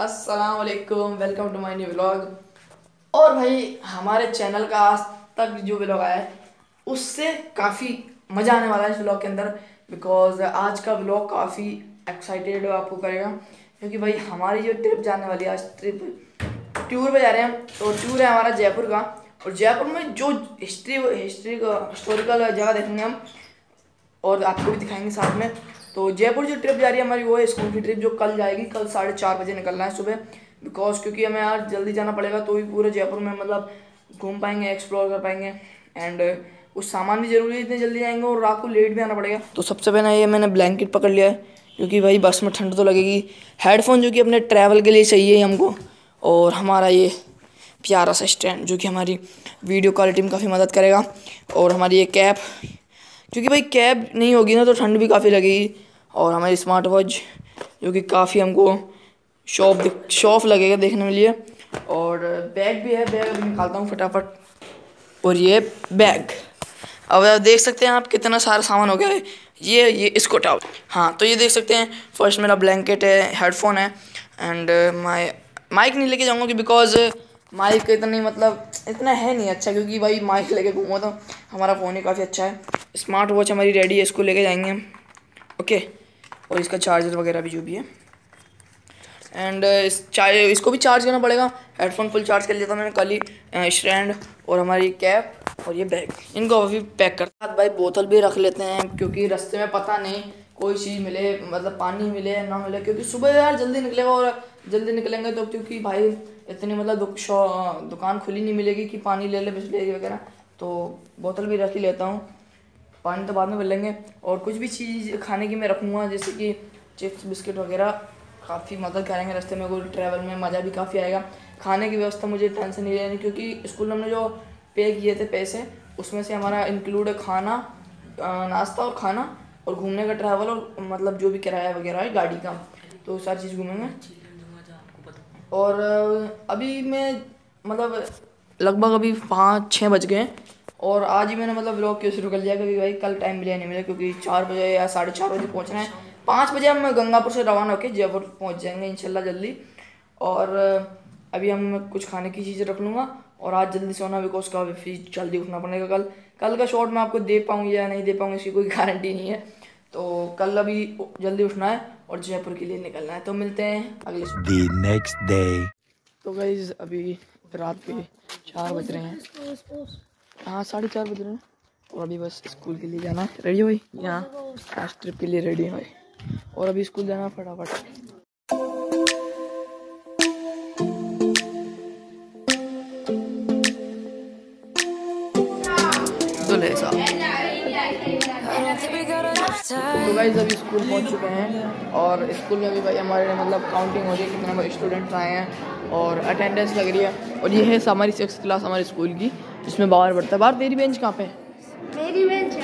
अस्सलाम वालेकुम welcome to my new vlog और भाई, हमारे चैनल का आज तक जो व्लॉग आया है, उससे काफ़ी मज़ा आने वाला है इस व्लॉग के अंदर बिकॉज़ आज का व्लॉग काफ़ी एक्साइटेड आपको करेगा। क्योंकि भाई, हमारी जो ट्रिप जाने वाली है, आज ट्रिप टूर पे जा रहे हैं। तो टूर है हमारा जयपुर का। और जयपुर में जो हिस्ट्री हिस्ट्री का हिस्टोरिकल जगह देखेंगे हम, और आपको भी दिखाएँगे साथ में। तो जयपुर जो ट्रिप जा रही है हमारी, वो है स्कूल की ट्रिप जो कल जाएगी, कल साढ़े चार बजे निकलना है सुबह। बिकॉज़ क्योंकि हमें आज जल्दी जाना पड़ेगा तो भी पूरे जयपुर में मतलब घूम पाएँगे एक्सप्लोर कर पाएँगे। एंड उस सामान भी ज़रूरी है, इतने जल्दी जाएँगे और रात को लेट भी आना पड़ेगा। तो सबसे पहले ये मैंने ब्लैंकेट पकड़ लिया है, क्योंकि भाई बस में ठंड तो लगेगी। हेडफोन जो कि अपने ट्रैवल के लिए चाहिए हमको, और हमारा ये प्यारा सा स्टैंड जो कि हमारी वीडियो क्वालिटी में काफ़ी मदद करेगा। और हमारी ये कैप क्योंकि भाई कैब नहीं होगी ना तो ठंड भी काफ़ी लगेगी। और हमारी स्मार्ट वॉच जो कि काफ़ी हमको शॉप शॉप लगेगा देखने में लिए। और बैग भी है, बैग अभी निकालता हूँ फटाफट। और ये बैग। अब आप देख सकते हैं आप कितना सारा सामान हो गया है। ये ये इसको टाओ हाँ तो ये देख सकते हैं फ़र्स्ट मेरा ब्लैंकेट है हेडफोन है एंड माई माइक नहीं लेके जाऊँगा कि बिकॉज़ माइक इतनी मतलब इतना है नहीं अच्छा क्योंकि भाई माइक लेके घूमो तो हमारा फ़ोन ही काफ़ी अच्छा है। स्मार्ट वॉच हमारी रेडी है, इसको लेके जाएँगे हम। ओके और इसका चार्जर वगैरह भी जो भी है। एंड इस चार इसको भी चार्ज करना पड़ेगा। हेडफोन फुल चार्ज कर लिया था मैंने कल ही स्टैंड और हमारी कैप और ये बैग इनको अभी पैक कर भाई बोतल भी रख लेते हैं, क्योंकि रास्ते में पता नहीं कोई चीज़ मिले मतलब पानी मिले, ना मिले, क्योंकि सुबह यार जल्दी निकलेगा और जल्दी निकलेंगे तो क्योंकि भाई इतनी मतलब दुकान खुली नहीं मिलेगी कि पानी ले ले, बिजली वगैरह। तो बोतल भी रख ही लेता हूँ। पानी तो बाद में लेंगे और कुछ भी चीज़ खाने की मैं रखूँगा, जैसे कि चिप्स, बिस्किट वगैरह, काफ़ी मदद करेंगे रास्ते में, कोई ट्रैवल में मज़ा भी काफ़ी आएगा। खाने की व्यवस्था मुझे टेंशन नहीं लेनी क्योंकि स्कूल में हमने जो पे किए थे पैसे, उसमें से हमारा इंक्लूड है खाना नाश्ता और खाना और घूमने का ट्रैवल और मतलब जो भी किराया वगैरह है, गाड़ी का तो सारी चीज़ घूमेंगे। और अभी मैं मतलब लगभग अभी पाँच, छः बज गए और आज ही मैंने मतलब ब्लॉग क्यों शुरू कर लिया? क्योंकि भाई कल टाइम मिला नहीं मिला क्योंकि चार बजे या साढ़े चार बजे पहुँचना है। पाँच बजे हम गंगापुर से रवाना होकर जयपुर पहुँच जाएँगे इंशाल्लाह जल्दी। और अभी हम कुछ खाने की चीज़ रख लूँगा। और आज जल्दी सोना बिकॉज़ का फिर जल्दी उठना पड़ेगा कल। कल का शॉट मैं आपको दे पाऊँगी या नहीं दे पाऊँगी इसकी कोई गारंटी नहीं है। तो कल अभी जल्दी उठना है और जयपुर के लिए निकलना है। तो मिलते हैं अगले नेक्स्ट डे तो गाइज़ अभी रात के चार बज रहे हैं। हाँ साढ़े चार बज रहे हैं। और अभी बस स्कूल के लिए जाना। है रेडी हो यहाँ आज ट्रिप के लिए रेडी है भाई। और अभी स्कूल जाना फटाफट। तो भाई अभी स्कूल पहुँच चुके हैं और स्कूल में भी भाई हमारे मतलब काउंटिंग हो रही है कितने स्टूडेंट्स आए हैं और अटेंडेंस लग रही है। और ये है हमारी सिक्स क्लास हमारे स्कूल की जिसमें बाहर बढ़ता है। बाहर तेरी बेंच कहाँ पे मेरी बेंच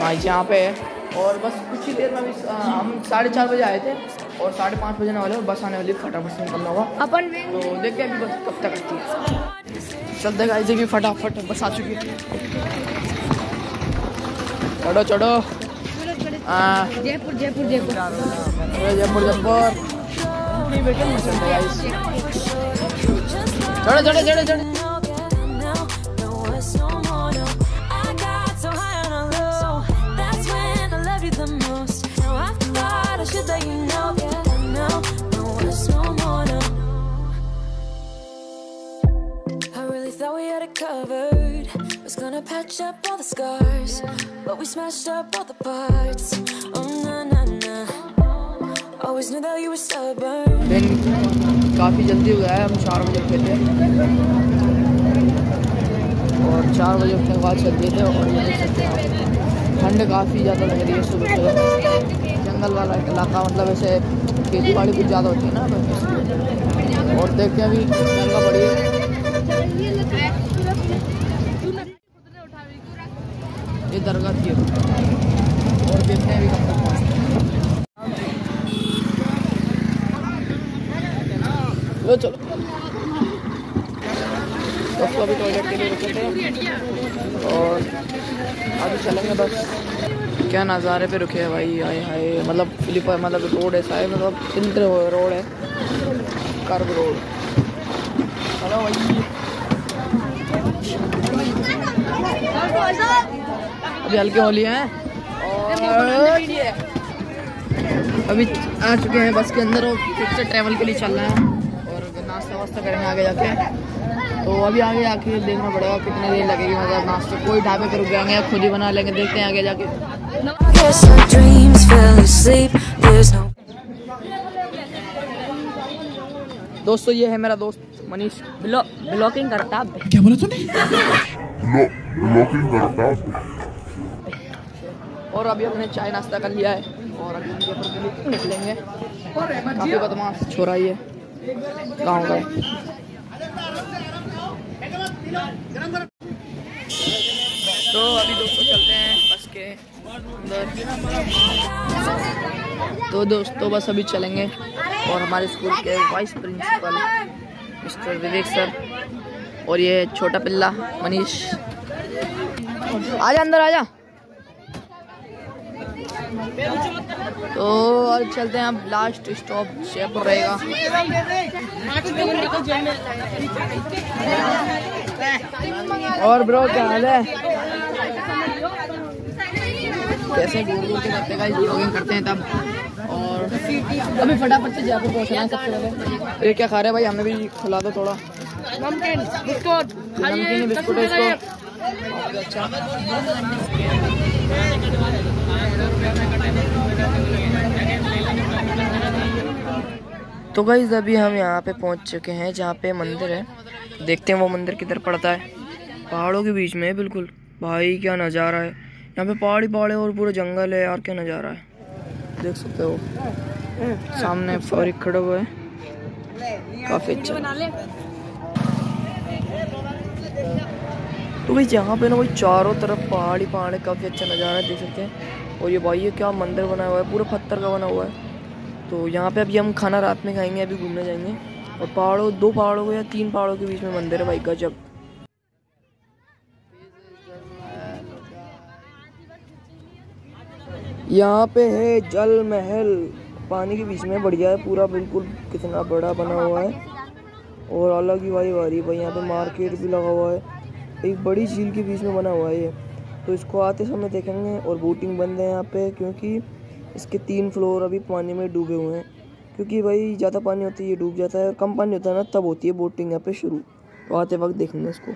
हाँ यहाँ पे है। और बस कुछ ही देर में अभी हम साढ़े चार बजे आए थे। और साढ़े पाँच बजे वाले बस आने वाली फटाफट से निकलना होगा। अपन तो देखते हैं अभी बस कब तक आती है। चलते गाइस भी फटाफट बस आ चुकी है। चढ़ो चढ़ो। जयपुर जयपुर जयपुर। जयपुर जयपुर। चढ़ो चढ़ो चढ़ो चढ़ो। Covered. Was gonna patch up all the scars, But we smashed up all the parts. Oh na na na. Always knew that you were stubborn. काफ़ी जल्दी हो गया है, हम चार बजे उठे थे। और चार बजे उठने के बाद चल दिए थे और ये देख सकते ठंड काफ़ी ज़्यादा लग रही है सुबह सुबह जंगल वाला इलाका मतलब ऐसे खेती बाड़ी कुछ ज़्यादा होती है ना तो और देखते हैं अभी महँगा पड़ी है। दरगाह थी और देखते हैं अभी कब तक लो, चलो। दोस्तों अभी टॉयलेट के लिए रुके थे। और अभी चलेंगे बस। क्या नज़ारे पे रुके हैं भाई? आए हाय। मतलब फ्लिपर मतलब रोड है मतलब सिंध रोड है। Curve road. चलो भाई। अभी हल्के होली हैं। और अभी आ चुके हैं बस के अंदर और फिर से ट्रैवल के लिए चल रहे हैं। और नाश्ता वास्ता करेंगे आगे जाके। तो अभी आगे आके देखना पड़ेगा कितने देर लगेगी मतलब नाश्ते कोई ढाबे पे रुक जाएँगे या खुद ही बना लेंगे देखते हैं आगे जाके। दोस्तों ये है मेरा दोस्त मनीष। ब्लॉगिंग करता। क्या बोला तूने? ब्लॉकिंग करता। और अभी हमने चाय नाश्ता कर लिया है। और अभी हम जयपुर के निकलेंगे। काफ़ी बदमाश छोरा ही है गाँव का तो अभी दोस्तों चलते हैं बस के अंदर। तो दोस्तों बस अभी चलेंगे। और हमारे स्कूल के vice principal, mister Vivek sir और ये छोटा पिल्ला मनीष। आजा अंदर, आजा। तो अब चलते हैं अब लास्ट स्टॉप जयपुर रहेगा। और ब्रो क्या हाल है? कैसे घूर घूर के करते हैं ब्लॉगिंग करते हैं तब। और अभी फटाफट से जयपुर पहुँचना है सबसे पहले। ये क्या खा रहे हैं भाई? हमें भी खिला दो थोड़ा। नमकीन बिस्कुट नमकीन बिस्कुट इसको अच्छा। तो गाइज़ अभी हम यहाँ पे पहुँच चुके हैं, जहाँ पे मंदिर है। देखते हैं वो मंदिर किधर पड़ता है। पहाड़ों के बीच में, बिल्कुल। भाई, क्या नज़ारा है। यहाँ पे पहाड़ी पहाड़ और पूरा जंगल है, यार, क्या नज़ारा है। देख सकते हो। सामने फौरिक खड़ा हुआ है। काफ़ी अच्छा। तो भाई यहाँ पे ना भाई चारों तरफ़ पहाड़ी पहाड़ है, काफ़ी अच्छा नज़ारा है, देख सकते हैं। और ये भाई ये क्या मंदिर बना हुआ है, पूरा पत्थर का बना हुआ है। तो यहाँ पे अभी हम खाना रात में खाएँगे, अभी घूमने जाएँगे। और पहाड़ों, दो पहाड़ों या तीन पहाड़ों के बीच में मंदिर है भाई का जब। यहाँ पे है जल महल। पानी के बीच में बढ़िया है, पूरा बिल्कुल कितना बड़ा बना हुआ है। और अलग ही वाली वारी भाई, यहाँ पे मार्केट भी लगा हुआ है। एक बड़ी झील के बीच में बना हुआ है ये। तो इसको आते समय देखेंगे और बोटिंग बंद है यहाँ पे, क्योंकि इसके तीन फ्लोर अभी पानी में डूबे हुए हैं। क्योंकि भाई, ज़्यादा पानी होता है, ये डूब जाता है, और कम पानी होता है ना, तब होती है बोटिंग यहाँ पे शुरू। तो आते वक्त देखेंगे इसको।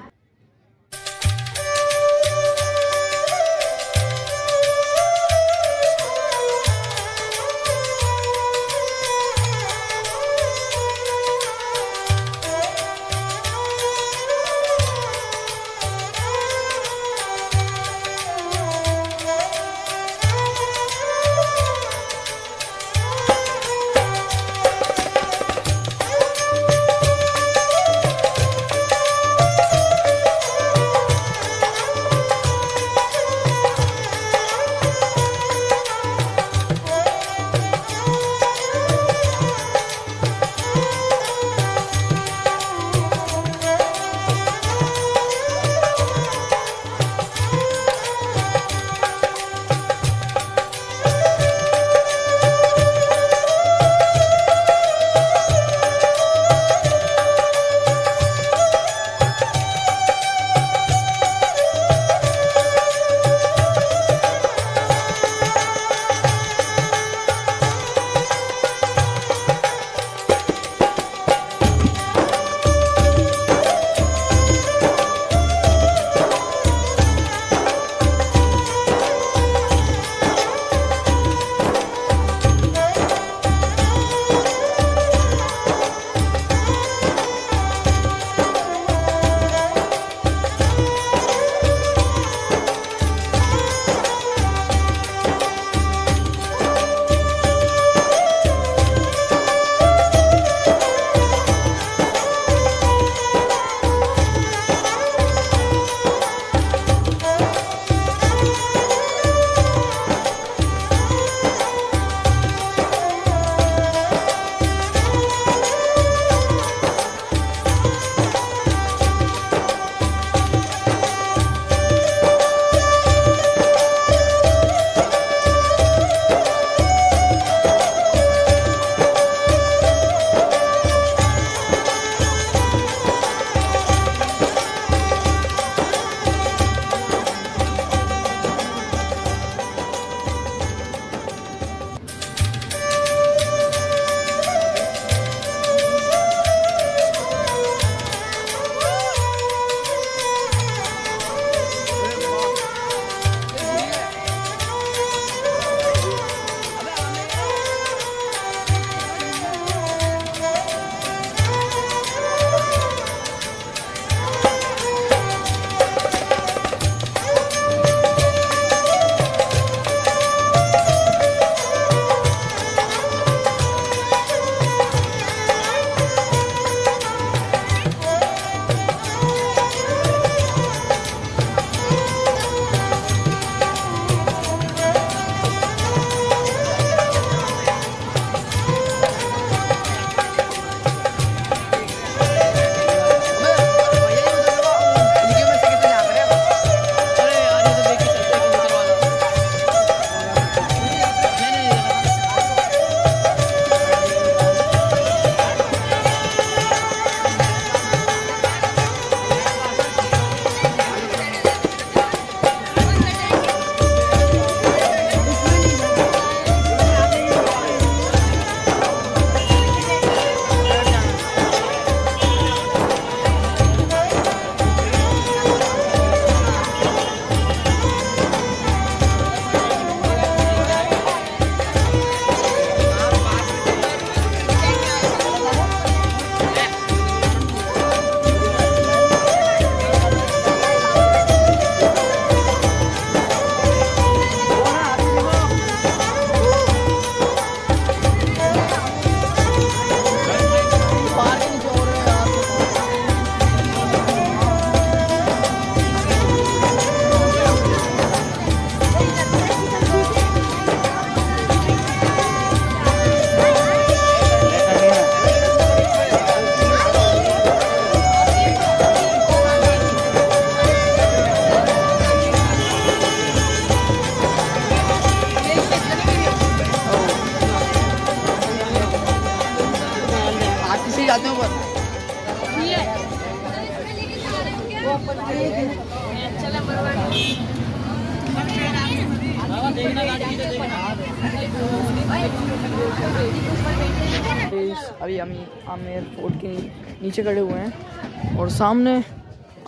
नीचे खड़े हुए हैं और सामने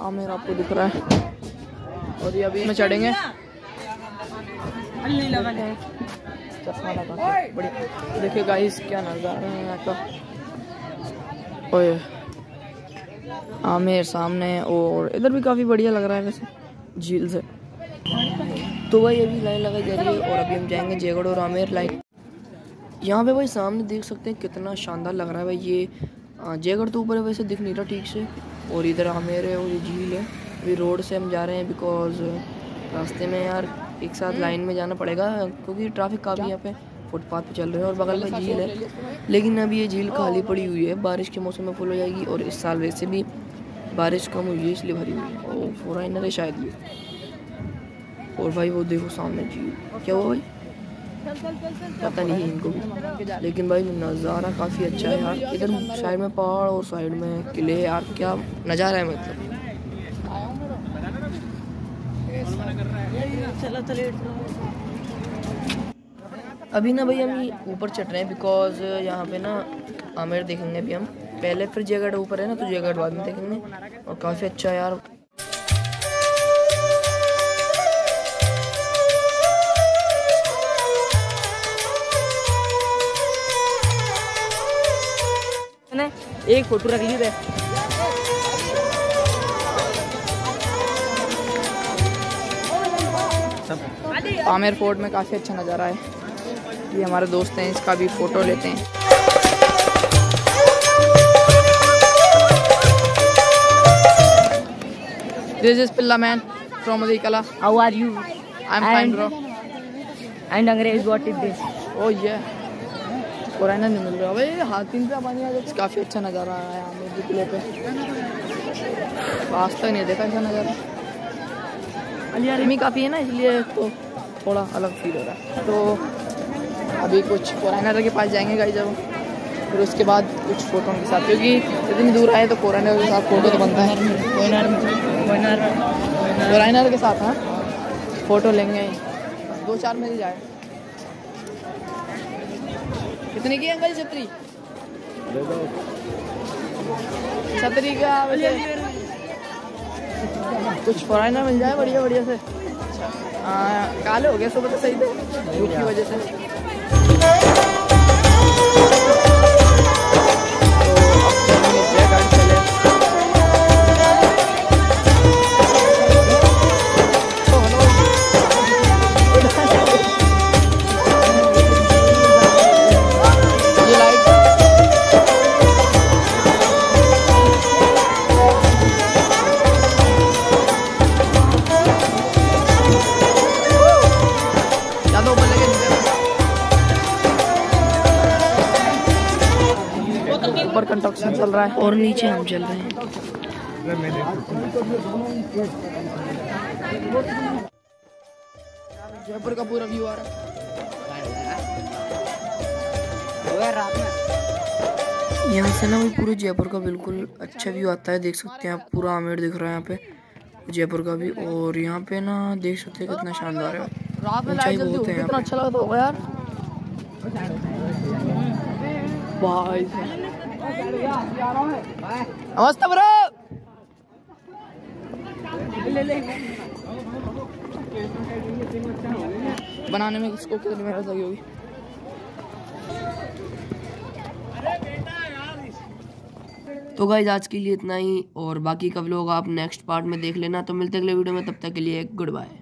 आमेर आपको दिख रहा है। और ये अभी चढ़ेंगे। चश्मा लगा बढ़िया देखिए गाइस क्या नज़ारा है यहाँ का। ओए। आमेर सामने और इधर भी काफ़ी बढ़िया लग रहा है वैसे, झील से। तो भाई अभी लाइन लगाई जा रही है और अभी हम जाएँगे जयगढ़ और आमेर लाइन। यहाँ पे भाई सामने देख सकते हैं कितना शानदार लग रहा है भाई, ये आ, जयगढ़ तो ऊपर है वैसे दिख नहीं रहा ठीक से। और इधर आमेर है और ये झील है। अभी रोड से हम जा रहे हैं बिकॉज़ रास्ते में यार एक साथ लाइन में जाना पड़ेगा क्योंकि ट्रैफ़िक काफ़ी यहाँ पे फुटपाथ पे चल रहे हैं और बगल में झील है। लेकिन अभी ये झील खाली पड़ी हुई है बारिश के मौसम में फुल हो जाएगी और इस साल वैसे भी बारिश कम हुई है इसलिए भरी हुई है। और फॉरनर है शायद ये। और भाई वो देखो सामने झील। क्या हुआ भाई? पता नहीं इनको। लेकिन भाई, नज़ारा काफ़ी अच्छा है यार। इधर साइड में पहाड़ और साइड में किले यार। क्या नज़ारा है मतलब। अभी ना भाई, हम ऊपर चढ़ रहे हैं बिकॉज़ यहाँ पे ना आमेर देखेंगे अभी हम। पहले फिर जयगढ़ ऊपर है ना तो जयगढ़ बाद में देखेंगे। और काफ़ी अच्छा यार। एक फ़ोटो रख ली आमेर फोर्ट में काफ़ी अच्छा नज़ारा है ये हमारे दोस्त हैं इसका भी फ़ोटो लेते हैं This is Pilla man from Adikala. How are you I'm fine bro. And अंग्रेज़ what is this Oh yeah. कोराना नहीं मिल रहा। भाई हाथीन पे पानी आ जाता काफ़ी अच्छा नज़ारा आ रहा है आमेर के किले पे। आज तक नहीं देखा ऐसा नज़ारा? गर्मी काफ़ी है ना इसलिए तो थोड़ा अलग फील हो रहा है। तो अभी कुछ कोराइनर के पास जाएँगे गाई जब फिर उसके बाद कुछ फ़ोटो के साथ क्योंकि इतनी दूर आए तो कोराइनर के साथ फ़ोटो तो बनता है। कोराइनर के साथ हाँ। फ़ोटो लेंगे। दो चार मिल जाए। कितने की अंकल? छतरी। छतरी का कुछ फॉरनर मिल जाए बढ़िया बढ़िया से। हाँ, काले हो गए सुबह तो सही थे। की वजह से। रहा है और नीचे हम चल रहे हैं। जयपुर का पूरा व्यू आ रहा है। यहाँ से ना वो पूरे जयपुर का बिल्कुल अच्छा व्यू आता है देख सकते हैं आप पूरा आमेर दिख रहा है यहाँ पे जयपुर का भी और यहाँ पे ना देख सकते हैं कितना शानदार है। ऊंचाई बहुत है यहाँ अच्छा लगा होगा यार। भाई नमस्ते ब्रो। बनाने में किसको कितनी मेहनत लगी होगी। तो गाइज़ आज के लिए इतना ही, और बाकी का व्लॉग आप नेक्स्ट पार्ट में देख लेना। तो मिलते अगले वीडियो में, तब तक के लिए गुड बाय